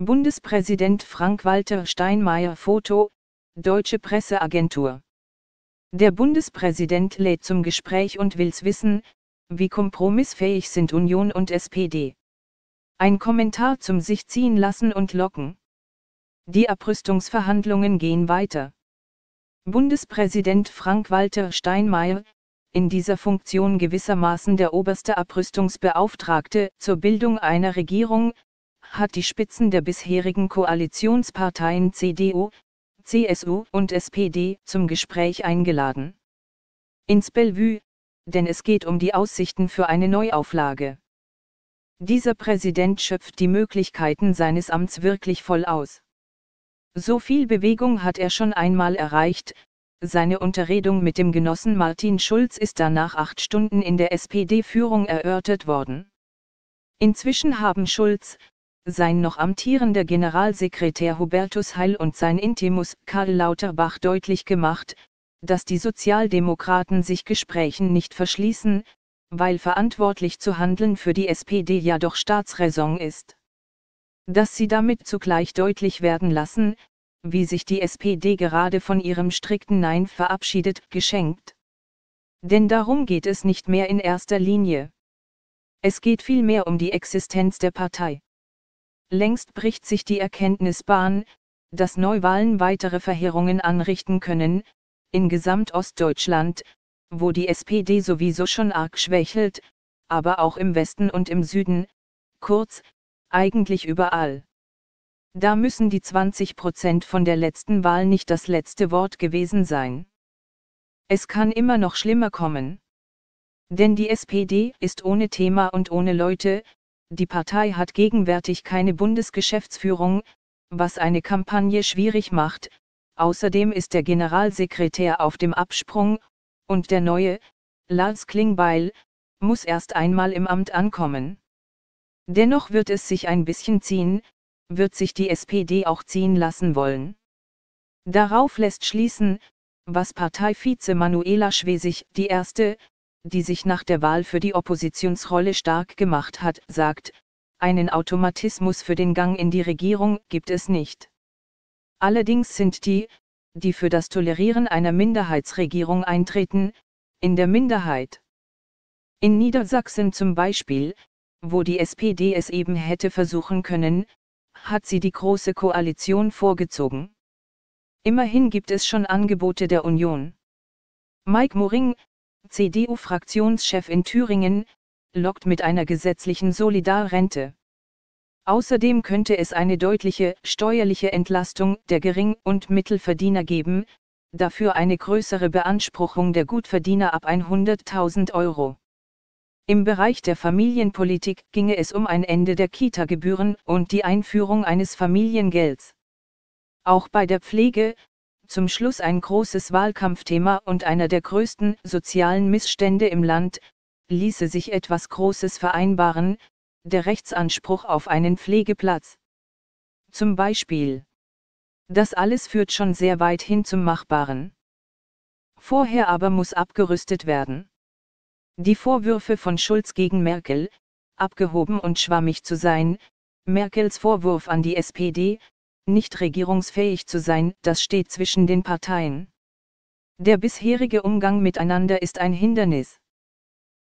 Bundespräsident Frank-Walter Steinmeier Foto, Deutsche Presseagentur. Der Bundespräsident lädt zum Gespräch und will's wissen, wie kompromissfähig sind Union und SPD. Ein Kommentar zum sich ziehen lassen und locken. Die Abrüstungsverhandlungen gehen weiter. Bundespräsident Frank-Walter Steinmeier, in dieser Funktion gewissermaßen der oberste Abrüstungsbeauftragte zur Bildung einer Regierung, hat die Spitzen der bisherigen Koalitionsparteien CDU, CSU und SPD zum Gespräch eingeladen. Ins Bellevue, denn es geht um die Aussichten für eine Neuauflage. Dieser Präsident schöpft die Möglichkeiten seines Amts wirklich voll aus. So viel Bewegung hat er schon einmal erreicht, seine Unterredung mit dem Genossen Martin Schulz ist danach acht Stunden in der SPD-Führung erörtert worden. Inzwischen haben Schulz, sein noch amtierender Generalsekretär Hubertus Heil und sein Intimus Karl Lauterbach deutlich gemacht, dass die Sozialdemokraten sich Gesprächen nicht verschließen, weil verantwortlich zu handeln für die SPD ja doch Staatsräson ist. Dass sie damit zugleich deutlich werden lassen, wie sich die SPD gerade von ihrem strikten Nein verabschiedet, geschenkt. Denn darum geht es nicht mehr in erster Linie. Es geht vielmehr um die Existenz der Partei. Längst bricht sich die Erkenntnis Bahn, dass Neuwahlen weitere Verheerungen anrichten können, in Gesamtostdeutschland, wo die SPD sowieso schon arg schwächelt, aber auch im Westen und im Süden, kurz, eigentlich überall. Da müssen die 20 Prozent von der letzten Wahl nicht das letzte Wort gewesen sein. Es kann immer noch schlimmer kommen. Denn die SPD ist ohne Thema und ohne Leute, die Partei hat gegenwärtig keine Bundesgeschäftsführung, was eine Kampagne schwierig macht, außerdem ist der Generalsekretär auf dem Absprung, und der neue, Lars Klingbeil, muss erst einmal im Amt ankommen. Dennoch wird es sich ein bisschen ziehen, wird sich die SPD auch ziehen lassen wollen. Darauf lässt schließen, was Parteivize Manuela Schwesig, die erste, die sich nach der Wahl für die Oppositionsrolle stark gemacht hat, sagt, einen Automatismus für den Gang in die Regierung gibt es nicht. Allerdings sind die, die für das Tolerieren einer Minderheitsregierung eintreten, in der Minderheit. In Niedersachsen zum Beispiel, wo die SPD es eben hätte versuchen können, hat sie die Große Koalition vorgezogen. Immerhin gibt es schon Angebote der Union. Mike Moring, CDU-Fraktionschef in Thüringen, lockt mit einer gesetzlichen Solidarrente. Außerdem könnte es eine deutliche steuerliche Entlastung der Gering- und Mittelverdiener geben, dafür eine größere Beanspruchung der Gutverdiener ab 100.000 Euro. Im Bereich der Familienpolitik ginge es um ein Ende der Kita-Gebühren und die Einführung eines Familiengelds. Auch bei der Pflege, zum Schluss ein großes Wahlkampfthema und einer der größten sozialen Missstände im Land, ließe sich etwas Großes vereinbaren, der Rechtsanspruch auf einen Pflegeplatz. Zum Beispiel. Das alles führt schon sehr weit hin zum Machbaren. Vorher aber muss abgerüstet werden. Die Vorwürfe von Schulz gegen Merkel, abgehoben und schwammig zu sein, Merkels Vorwurf an die SPD, nicht regierungsfähig zu sein, das steht zwischen den Parteien. Der bisherige Umgang miteinander ist ein Hindernis.